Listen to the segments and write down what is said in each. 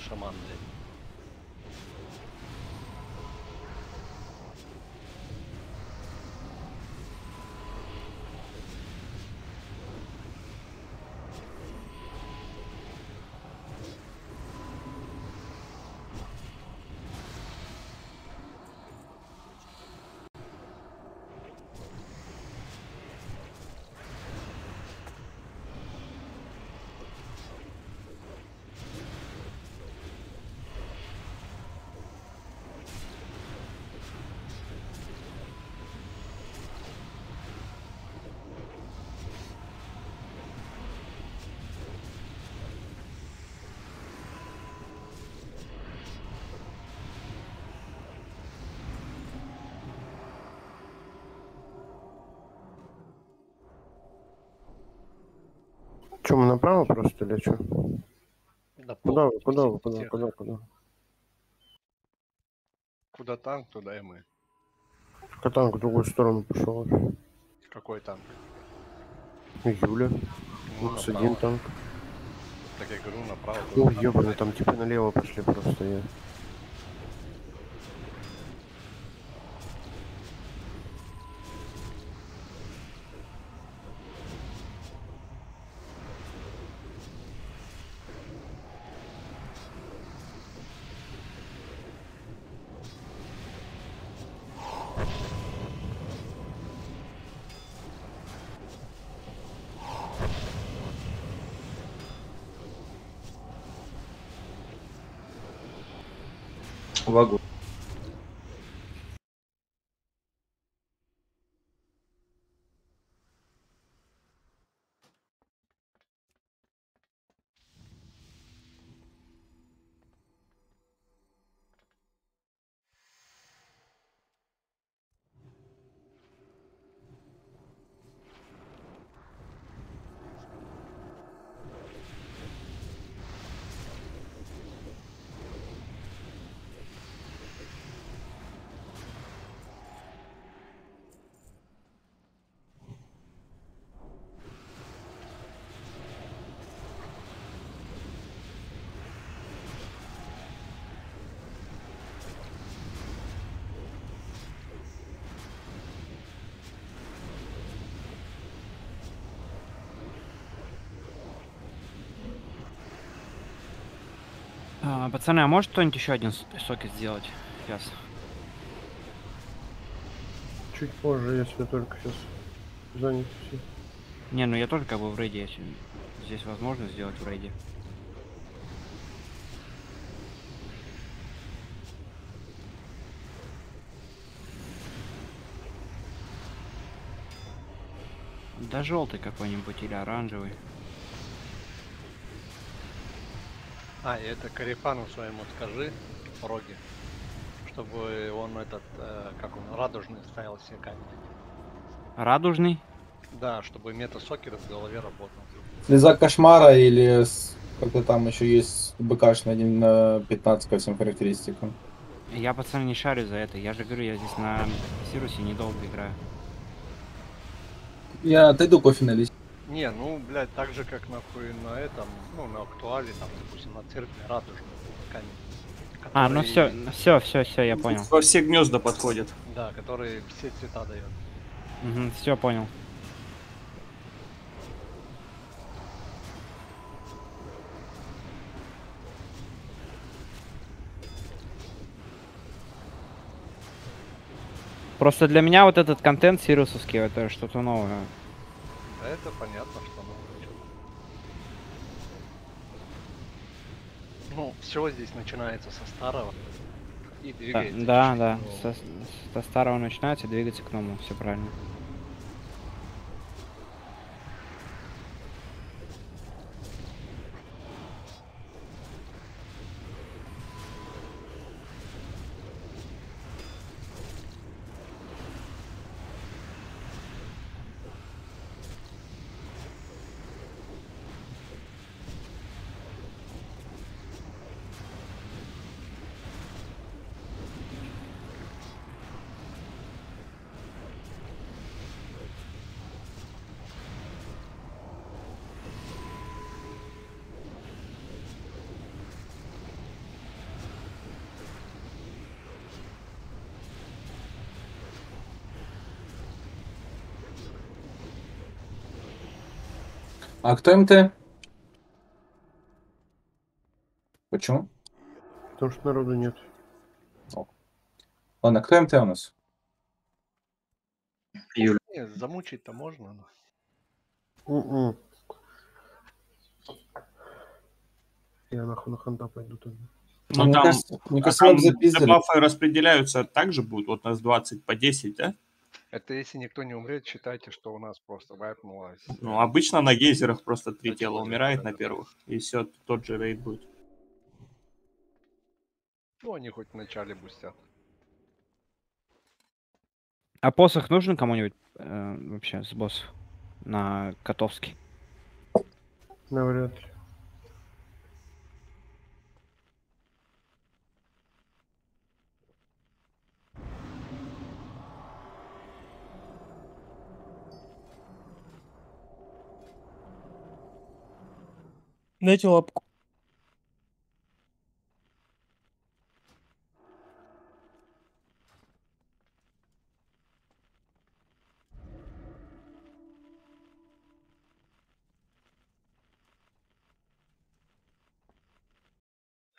шаман, блядь. Че, мы направо просто или что? Да Куда вы, куда вы, куда, куда, куда? Куда танк, туда и мы. Катанг в другую сторону пошел. Какой танк? Юля, Ну, Укс направо. один танк. Так я говорю, направо. Куда ебаный, танк. там типа налево пошли просто я. com o bagulho. А, пацаны, а может кто-нибудь еще один сокет сделать? Сейчас. Чуть позже, если только сейчас занят все. Не, ну я тоже как бы в рейде, если здесь возможно сделать в рейде. Да желтый какой-нибудь или оранжевый. А, и это Карифану своему скажи, Роге, чтобы он этот, э, как он, радужный ставил себе камень. Радужный? Да, чтобы мета-сокер в голове работал. Слеза кошмара или с- как-то там еще есть БКшный один на 15 ко всем характеристикам. Я, пацаны, не шарю за это. Я же говорю, я здесь на Сирусе недолго играю. Я отойду кофе налить. Не, ну, блядь, так же, как нахуй на этом, ну, на актуале, там, допустим, на церкви радужный камень. А, ну все, который- все, все, все, я понял. Во все гнезда подходит. Да, который все цвета дает. все понял. Просто для меня вот этот контент сирусовский, это что-то новое. Это понятно, что ну, Ну, все здесь начинается со старого и Да, двигается. да, да. Со, со старого начинается, двигаться к новому, все правильно. А кто МТ? Почему? Потому что народу нет. Ладно, кто МТ у нас? Не, замучить-то можно. но- М-м. Я нахуй на ханта пойду тогда. Ну, мне там, кажется, мне а там запиздили. дебафы распределяются так же будут. Вот нас 20 по 10, да? Это если никто не умрет, считайте, что у нас просто вайпнулось. Ну, обычно на гейзерах просто три Точно, тела умирает да, на первых. И все, тот же рейд будет. Ну, они хоть вначале бустят. А посох нужен кому-нибудь э, вообще с боссов? На Котовский. Навряд ли. Дайте лапку.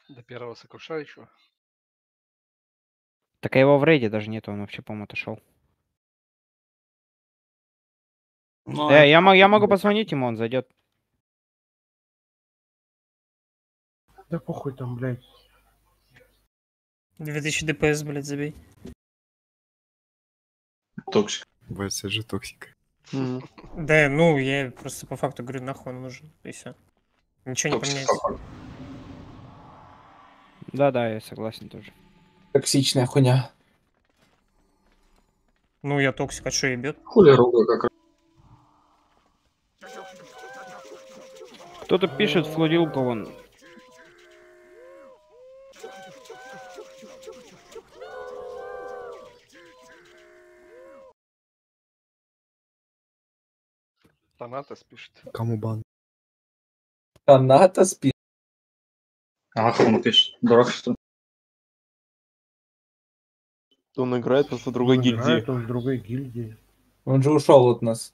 До первого сокрушающего. Так а его в рейде даже нет, он вообще, по-моему, отошел. Ну, Э, я, я могу позвонить ему, он зайдет. Да похуй там, блядь. 2000 ДПС, блядь, забей. Токсик. Же токсик. Да, ну, я просто по факту говорю, нахуй он нужен, и все. Ничего не Токсик поменяется. какой. Да-да, я согласен тоже. Токсичная хуйня. Ну, я токсик, а что ебет? Хули руга как раз. Кто-то пишет флудилку вон. Танатос пишет. Кому бан? Таната спи. А, как он пишет? Дурак что? Он играет просто в другой Он гильдии. играет, он в другой гильдии. Он же ушел от нас.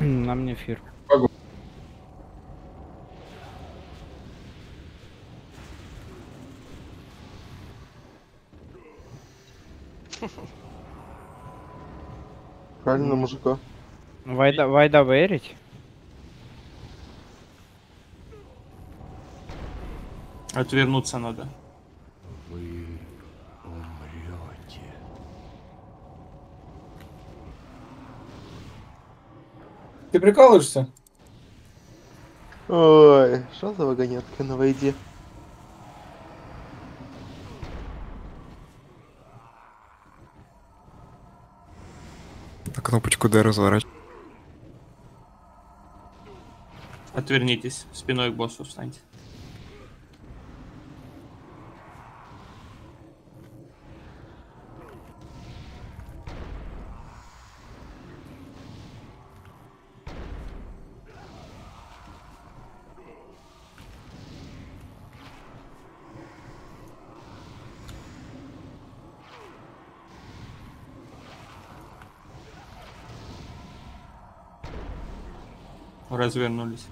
На мне эфир. Правильно, мужика. Вайда, Вайда верить? Отвернуться надо. Ты прикалываешься? Ой, что за вагонетка на войде? На кнопочку D разворачивать. Отвернитесь. Спиной к боссу встаньте. Развернулись.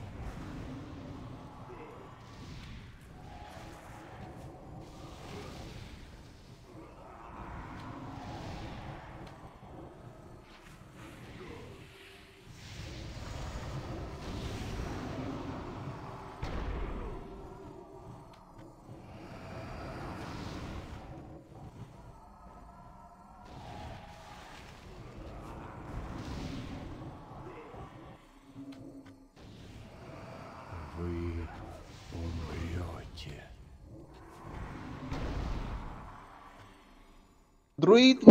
Друид!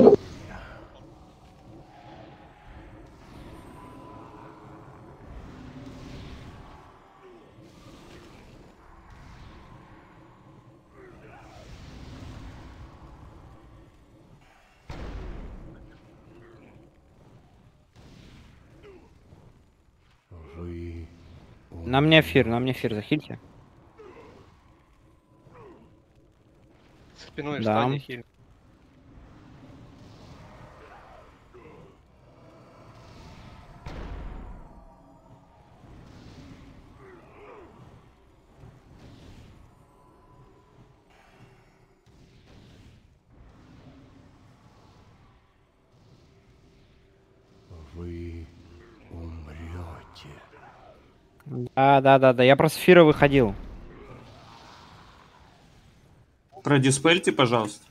На мне эфир, на мне эфир, захильте. Спиной Да. встань хиль. Да, да, да, да. Я просто с эфира выходил. Продиспельте, пожалуйста.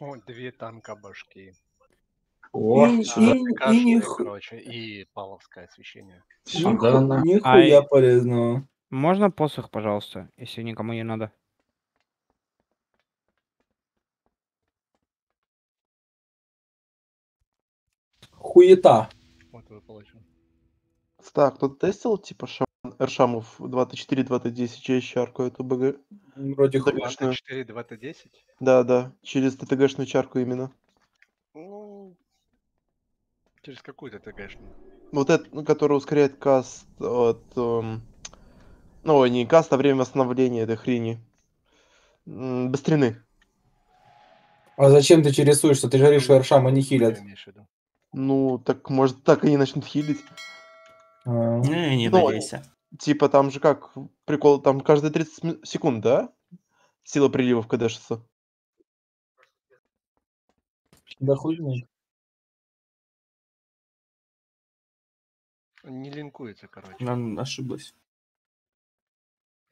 О, две танка башки. О, А, и, и кашля, ниху- короче, и паловское освещение. ниху- нихуя Ай. полезного. Можно посох, пожалуйста, если никому не надо? Хуета. Вот вы получили. Так, кто тестил, типа, шам... Эршамов 2Т4-2Т10 через чарку эту БГ? Вроде хуя. ТТГшную. 4 2Т10? Да, да, через ТТГшную чарку именно. Ну, через какую-то ТГшную. Вот это, ну, который ускоряет каст от... эм, Ну, не каст, а время восстановления этой хрени. М, Быстрины. А зачем ты интересуешься? Ты же говоришь, что Эршама не хилят. Ну, так, может, так они начнут хилить. А, Не, не Ну, надейся. Типа, там же как, прикол, там каждые 30 ми- секунд, да? Сила приливов кдэшится. Да хуй знает. Не линкуется, короче. Она ошиблась.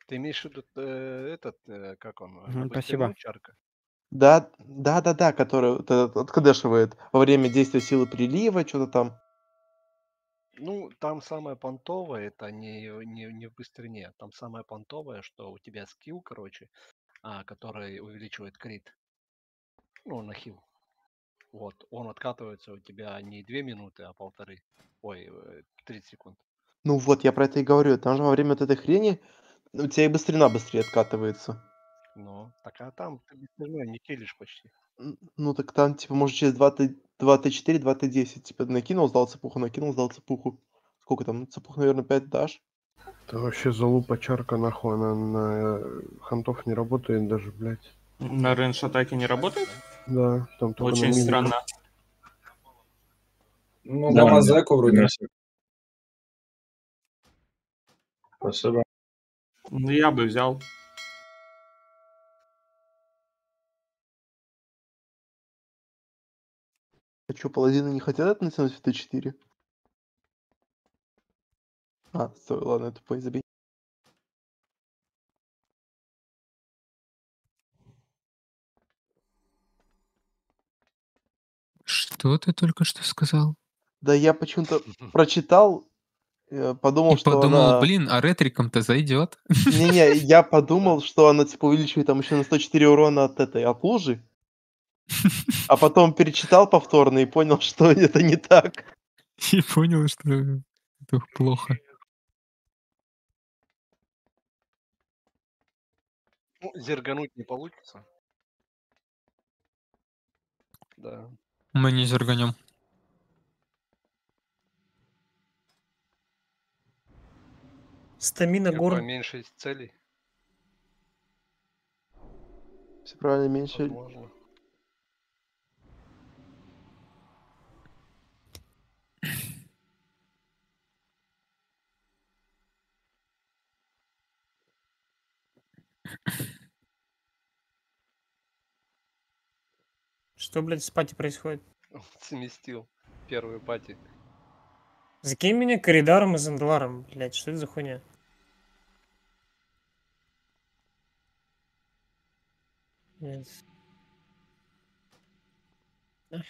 Ты имеешь в виду э, этот, э, как он? На спасибо. чарка? Да, да, да, да, который вот этот откадешивает во время действия силы прилива, что-то там. Ну, там самое понтовое, это не, не, не в быстрине. Там самое понтовое, что у тебя скилл, короче, а, который увеличивает крит. Ну, на хил. Вот, он откатывается у тебя не две минуты, а полторы. Ой, э, 30 секунд. Ну вот, я про это и говорю. Там же во время вот этой хрени у тебя и быстрина быстрее откатывается. Ну, так а там ты быстрее не килишь почти. Н- Ну так там, типа, может, через 2Т, 2Т4, 2Т10. Типа, накинул, сдал цепуху, накинул, сдал цепуху. Сколько там? Ну, Цепух, наверное, 5 дашь? Это вообще залупа чарка нахуй, она на э, хантов не работает даже, блядь. На range атаке не работает? Да, там только на Очень миликах. странно. Ну, Да, да, Мазеку вроде. Спасибо. Ну, я бы взял. А чё, паладины не хотят натянуть в Т4? А, стой, ладно, это тупой, забей. Что ты только что сказал? Да я почему-то прочитал, э, подумал, И что подумал, она... блин, а ретриком-то зайдет. Не-не, я подумал, что она типа увеличивает там еще на 104 урона от этой, от лужи. А потом перечитал повторно и понял, что это не так. И понял, что это плохо. Ну, зергануть не получится. Да. Мы не зерганем. Стамина горн. поменьшить целей, Все правильно, меньше. возможно. Что, блядь, с пати происходит? Сместил первую пати. Закинь меня коридором и Зандаларом, блядь, что это за хуйня? Ах.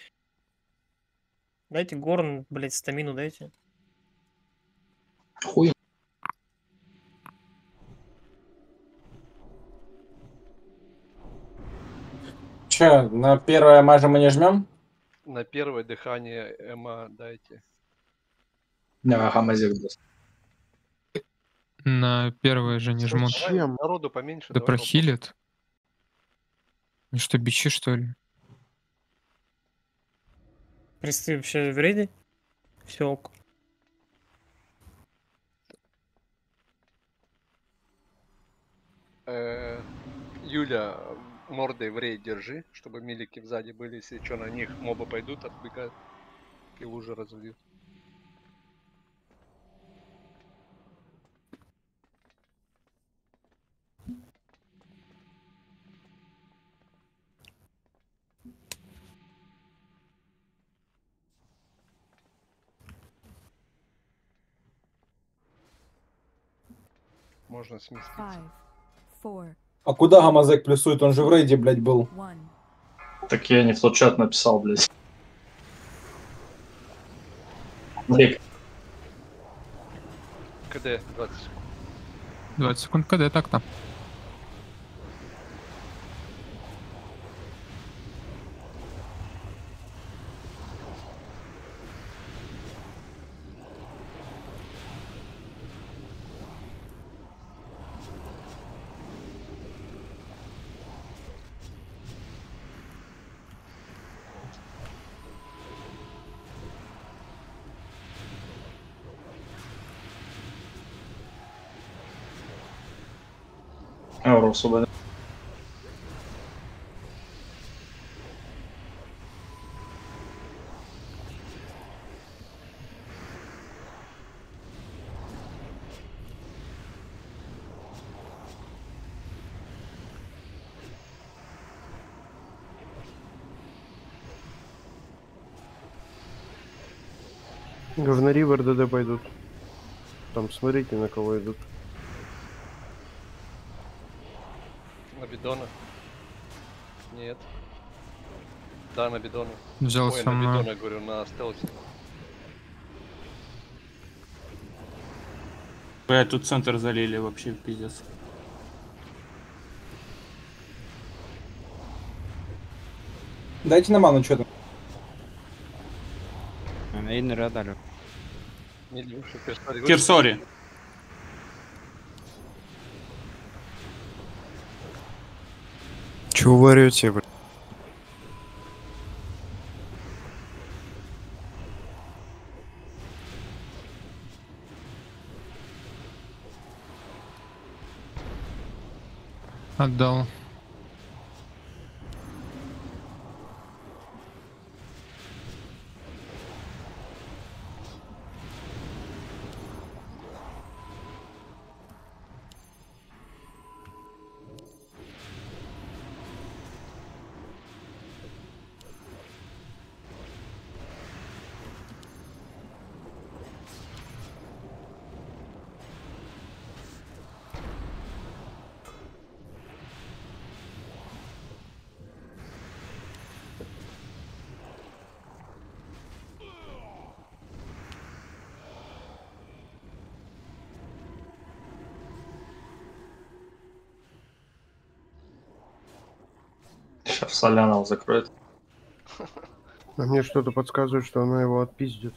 Дайте горн, блядь, стамину дайте. Хуй. Че, на первое мажа мы не жмем? На первое дыхание Эма дайте. Ага, мазик даст. На первое же не жмут. Зачем? Народу поменьше. Да прохилят. Ну что, бичи, что ли? Присты вообще в рейде? Все ок. Э, Юля, мордой в рейд держи, чтобы милики сзади были, если что, на них мобы пойдут, отбегают и лужи разольют. Можно сместиться. Five, four, А куда Гамазек плюсует? Он же в рейде, блядь, был. Так я не в тот чат написал, блядь. Блин, КД 20 секунд. 20 секунд КД так-то. Освободил. Говнари в РДД пойдут. Там смотрите, на кого идут. На бидона. Нет. Да, на бидона. Взял Ой, со на бидона, говорю, на стелсе. Блядь, тут центр залили вообще пиздец. Дайте на ману что-то. Милюша, Керсари. Кирсори. Чего варете, блядь? Отдал. Солянов закроет. А мне что-то подсказывает, что она его отпиздит.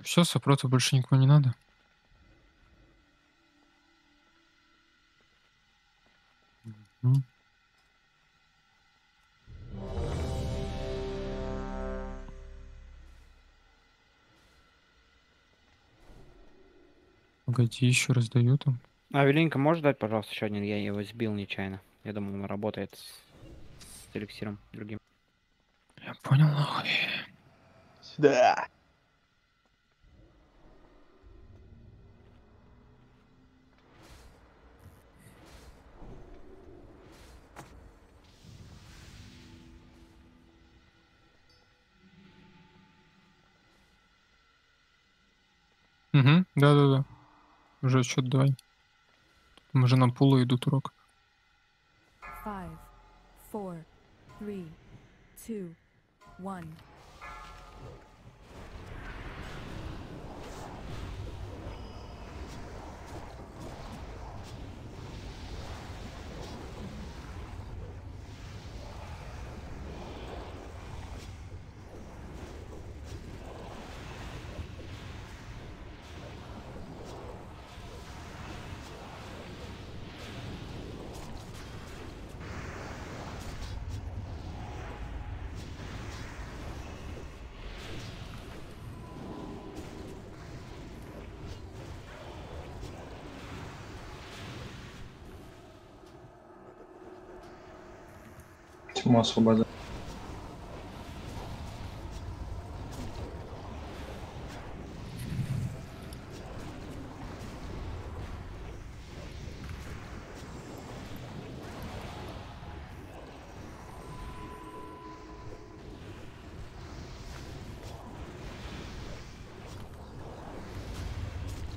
Все, сопротив больше никого не надо. Мгм. Погоди, еще раздаю там. А Велинка, можешь дать, пожалуйста, еще один? Я его сбил нечаянно. Я думал, он работает с, с эликсиром другим. Я понял, нахуй. Сюда. Угу, да-да-да. Уже отсчет давай. Там уже на пулы идут урок. Five, four, three, two, one. Тьму освободил.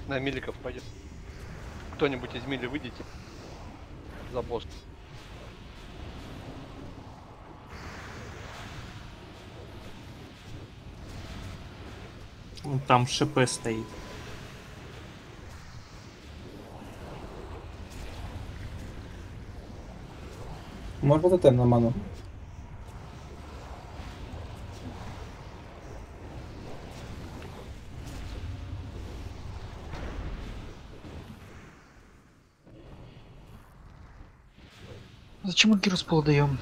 На миликов пойдет. Кто-нибудь из мили выйдите. За босс. Там ШП стоит. Можно тотем на ману? Зачем мы Гирус Пол даем?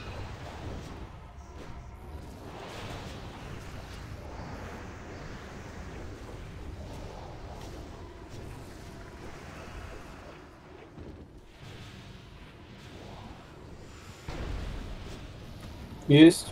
Есть.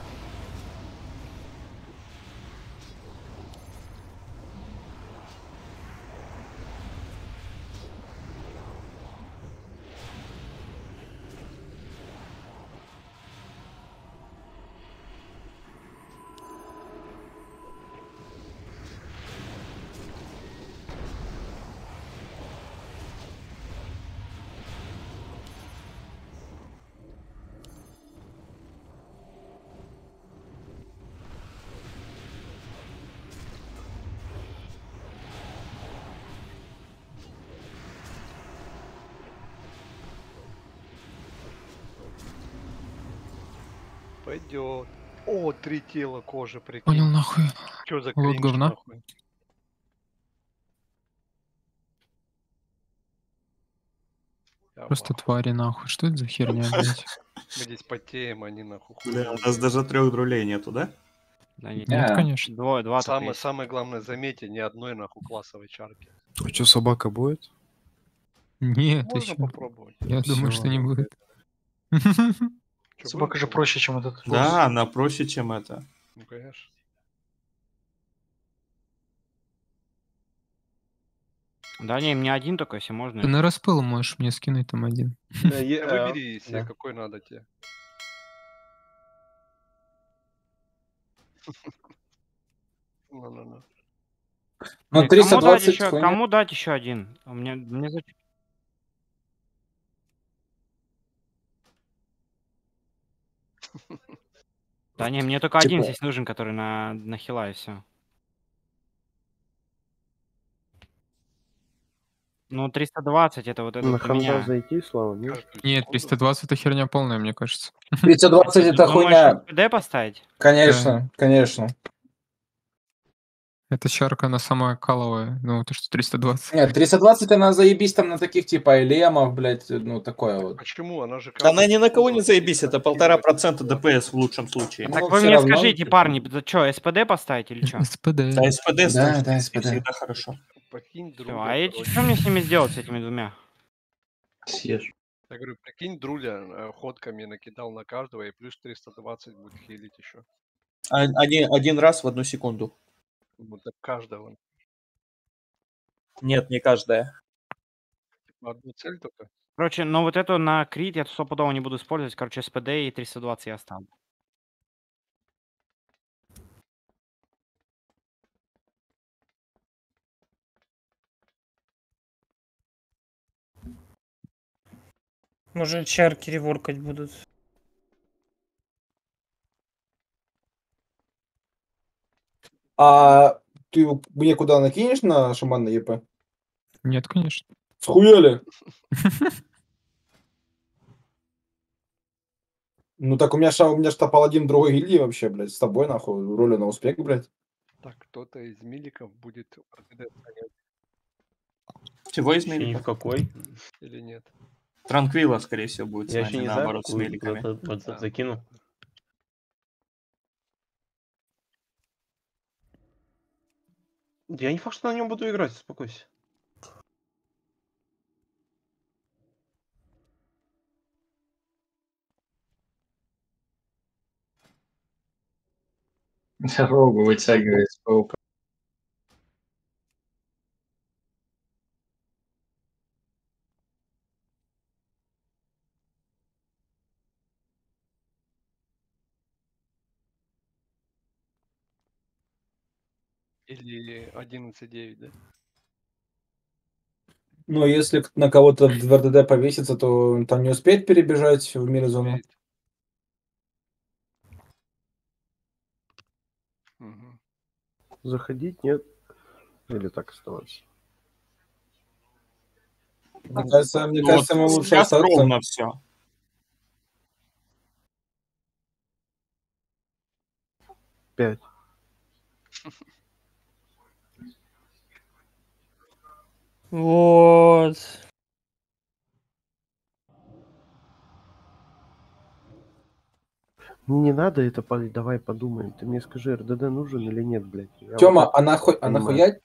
Пойдет. О, три тела кожи, прикинь. Понял нахуй. Чё за Вот кринж, говна. нахуй? Просто твари нахуй. Что это за херня, блядь? Мы здесь потеем, они нахуй. Хуёвые. у нас даже трех друлей нету, да? Да нет, Нет, Да. конечно. двое, два Самое, самое главное, заметьте, ни одной нахуй классовой чарки. А что, собака будет? Нет, Можно чё? попробовать. Я думаю, что не будет. Чё, Собака же проще, чем этот. Да, она проще, чем это. Ну, конечно. Да не, мне один только, если можно. Ты на распыл можешь мне скинуть там один. Выбери себе, да. какой надо тебе. Ну-ну-ну. Ну, Э, кому дать 320 еще, кому дать еще один? У меня, мне за- Да не, мне только один Типа- здесь нужен, который на, на хила и все. Ну, 320 это вот это На вот для меня. ханда зайти, Слава? Нет? Нет, секунду. 320 это херня полная, мне кажется. 320 это хуйня. ПД поставить? Конечно, конечно. Эта чарка, она самая каловая. Ну, то, что 320. Нет, 320 она заебись там на таких типа элемов, блядь, ну такое вот. Почему? Она же... Да она ни на кого не заебись, это полтора процента ДПС в лучшем случае. Ну, Так вы всё мне равно, скажите, типа. парни, что, СПД поставить или что? СПД. Да, СПД ставь, да, СПД. всегда хорошо. Прикинь, Всё, друля, а эти, что мне с ними сделать, с этими двумя? Съешь. Я говорю, прикинь, друля э, ходками накидал на каждого, и плюс 320 будет хилить еще. А- Один, один раз в одну секунду. Вот так каждого. Нет, не каждая. Типа Одну цель только. Короче, но вот эту на крит я стопудово не буду использовать. Короче, СПД и 320 я оставлю. Может, чарки реворкать будут. А ты мне куда накинешь на шаман на ЕП? Нет, конечно. Схуяли? Ну так у меня, ша- у меня что паладин другой гильдии вообще, блядь, с тобой нахуй, ролю на успех, блядь. Так, кто-то из миликов будет Чего Ни измерили? в какой. или нет? Транквила, скорее всего, будет с Я еще не знаю, наоборот, с вот- вот Да. закину. Я не факт, что на нем буду играть, успокойся. Рогу вытягивает с паука. Или 11.9, да? Ну, если на кого-то в РДД повесится, то он там не успеет перебежать в мир зону. Заходить, нет? Или так оставаться? Мне кажется, мне Ну, кажется, вот ему лучше остаться. ровно все. Пять. Вот. Мне не надо это, давай подумаем. Ты мне скажи, РДД нужен или нет, блядь. Я Тёма, вот а нахуй, а нахуя?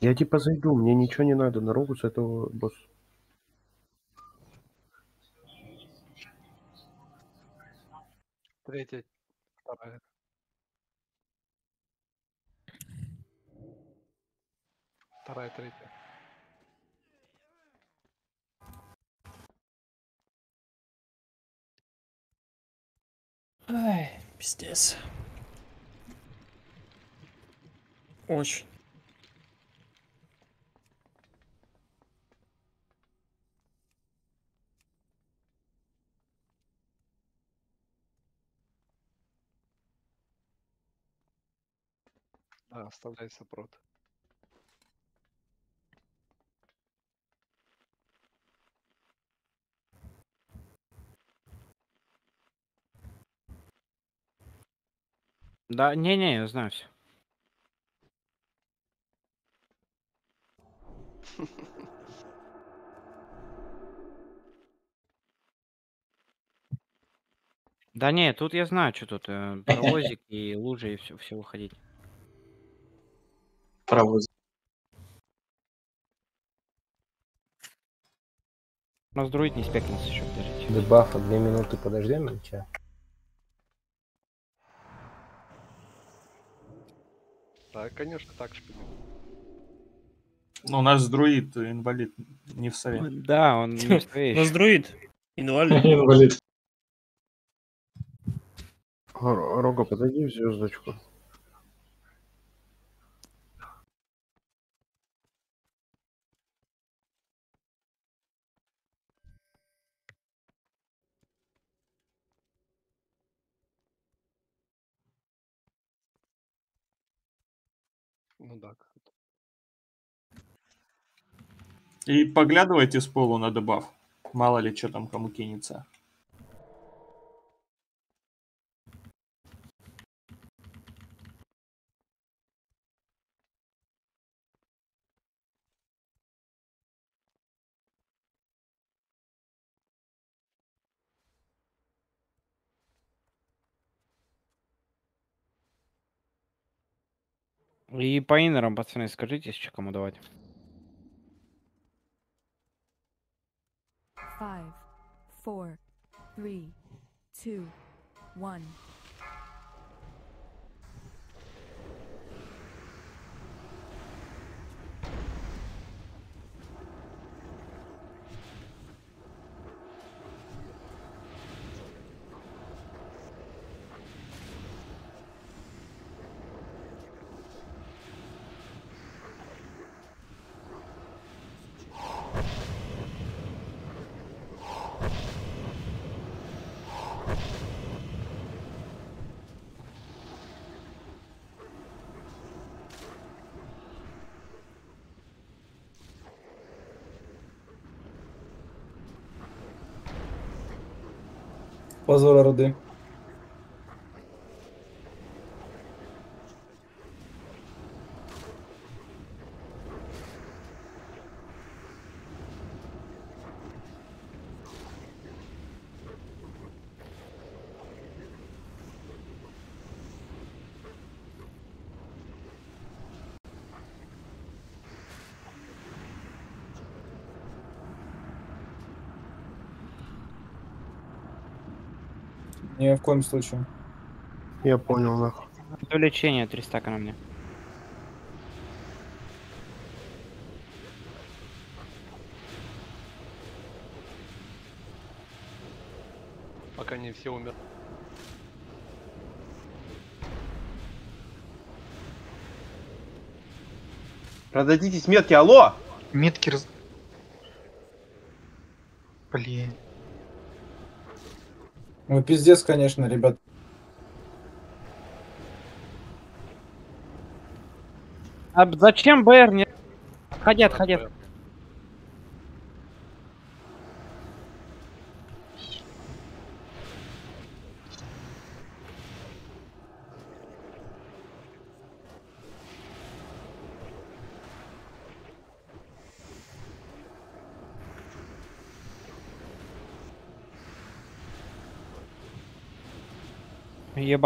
Я типа зайду, мне ничего не надо на рогу с этого босса. Третья, вторая. Вторая, третья. Ай, пиздец. Очень. Да, оставляй сопрот. Да, не-не, я знаю все. Да не, тут я знаю, что тут э, паровозик и лужи и все, все выходить. Паровоз. У нас друид не спекнулся еще, подождите. Дебафа, две минуты подождем или чё? Да, конечно, так же. Ну, у нас друид инвалид не в совет. Да, он не У нас друид. Инвалид. Инвалид. Рога, подойди в звездочку. Ну да. И поглядывайте с полу на дебаф. Мало ли, что там кому кинется. И по инерам, пацаны, скажите, еще кому давать. Five, four, three, two, one. بازور ارضي Ни в коем случае. Я понял, нахуй. До лечения 300 на мне. Пока не все умер. Продадитесь метки, алло! Метки раз... Блин. Ну, пиздец, конечно, ребят. А зачем БР не... Отходи, отходи.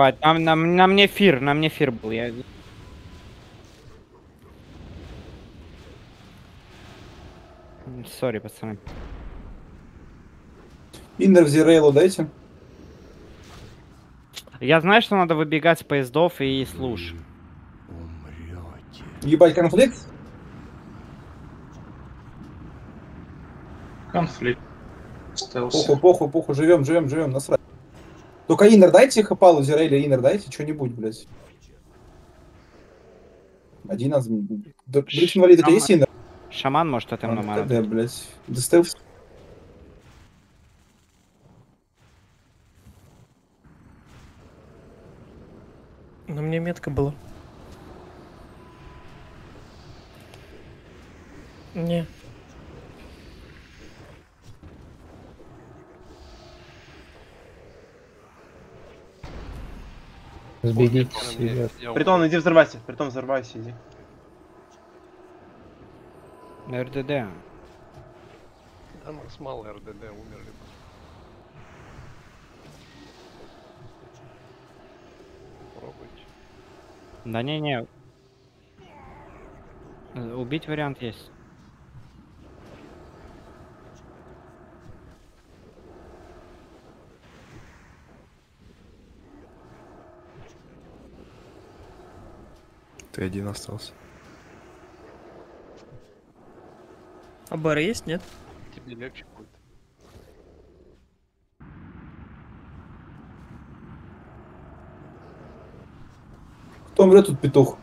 Ебать, на, на, на мне фир, на мне фир был, я... Сори, пацаны. Индер в Зирейлу дайте. Я знаю, что надо выбегать с поездов и служ. Ебать, конфликт? Конфликт. Стелс. Похуй, похуй, похуй, живем, живем, живем, насрать. Только Иннер дайте хапалу, Зирейля, Иннер дайте что-нибудь, блядь. 11. Да, Брич инвалид, это Шаман- есть Иннер? Шаман может это А, нормально. КД, блядь. Да стелс. На мне метка была. Не. Сбегите себе. я- Притом, иди взрывайся. Притом взрывайся, иди. РДД. Да, нас мало РДД умерли. Пробуйте. Да не-не. Убить вариант есть. Ты один остался. А БР есть, нет? Тебе легче будет. Кто умрет тут петух?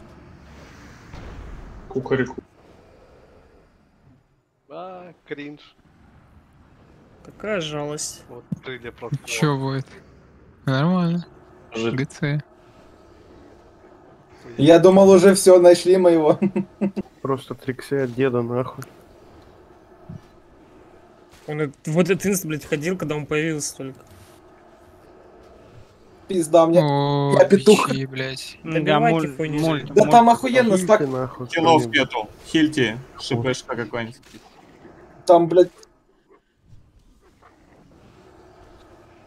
Кукареку. А, кринж. Какая жалость. Вот крылья просто. Чё будет? Нормально. ГЦ. Я думал, уже все, нашли моего. Просто трикси от деда нахуй. Он и- в этот инст, блядь, ходил, когда он появился только. Пизда мне. О, Я петух. печи, блядь. Добивайте Да мульт- там охуенно Хильте стак. кто-нибудь. нету. Хильте, шипешка какой-нибудь. Там, блядь.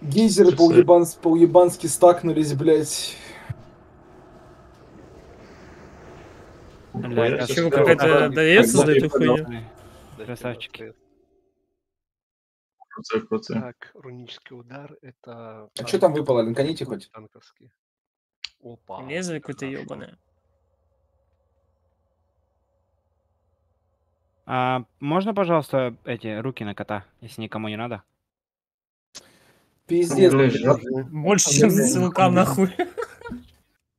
Гейзеры Часы. поуебанс- поуебански стакнулись, блядь. Бля, Хуя я себе. Чего, Когда- какая-то дается за эту хуйню? Красавчики. тебе Круто, круто. Так, рунический удар это... А что там выпало? Линканите хоть? Танковский. Опа. Лезвие какое-то ебаное. А, можно, пожалуйста, эти руки на кота, если никому не надо? Пиздец. Блядь, блядь. Больше, чем ссылка нахуй.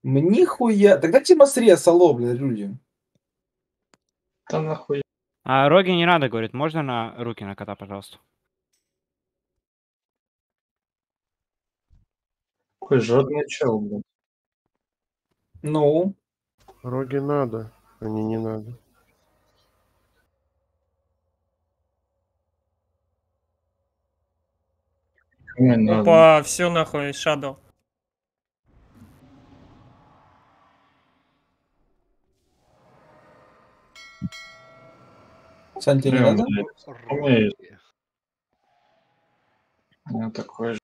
Нихуя. Тогда тема срез, алло, блядь, люди. Там нахуй. А роги не надо, говорит. Можно на руки на кота, пожалуйста? Какой жадный чел, блядь. Ну, Роги надо, а не надо. Не надо? Опа, все нахуй, Shadow. Сань, тебе не надо? у меня есть. У меня такой же.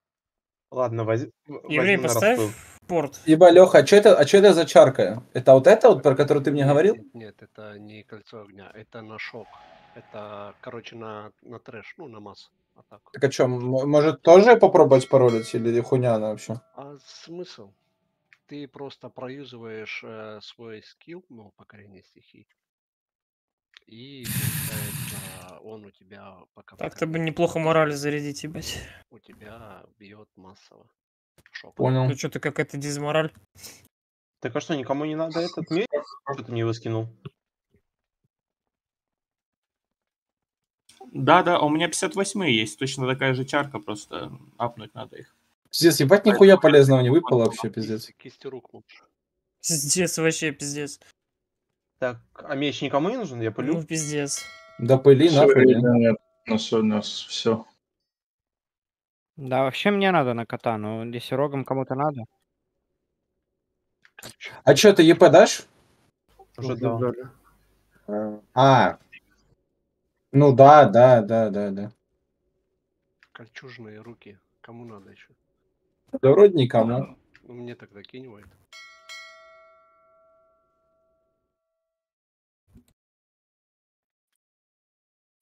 Ладно, возь... Еврей, поставь порт. Еба, Леха, а что это, а чё это за чарка? Это вот это вот, про которую ты мне Нет, говорил? Нет, нет, это не кольцо огня, это на шок. Это, короче, на, на трэш, ну, на массу. Атаку. Так а что, может тоже попробовать паролить или хуйня она вообще? А смысл? Ты просто проюзываешь э, свой скилл, ну, покорение стихий. И, получается, он у тебя пока Так-то бы неплохо мораль зарядить, ебать. у тебя бьет массово. Шок. Понял. Ну что-то какая-то дизмораль. Так а что, никому не надо этот меч? Что ты мне его скинул? Да-да, у меня 58 есть, точно такая же чарка, просто апнуть надо их. Пиздец, ебать, нихуя полезного не выпало вообще, пиздец. Кисти рук лучше. Пиздец, вообще пиздец. Так, а меч никому не нужен? Я Ну, полю. пиздец. Да пыли, видно, нет. На сегодня все. Да, вообще мне надо на кота, но если рогом кому-то надо. А что, ты ЕП дашь? Уже дал. А. Ну да, да, да, да, да. Кольчужные руки. Кому надо еще? Да вроде никому. Ну, мне тогда кинь Вайт.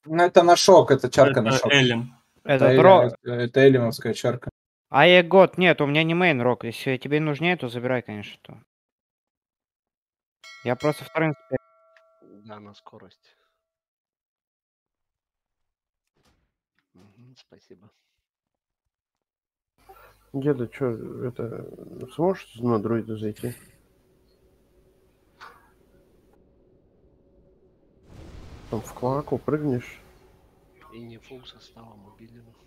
Ну это на шок, это чарка на Это шок. Элем. Это, Это Элем- ро... это- элемовская чарка. А я год, нет, у меня не мейн рок. Если тебе нужнее, то забирай, конечно, то. Я просто вторым... спе- Да, на скорость. Спасибо. Деда, что, это, сможешь на дроида зайти? Там в клаку прыгнешь. И не составом убили. ну.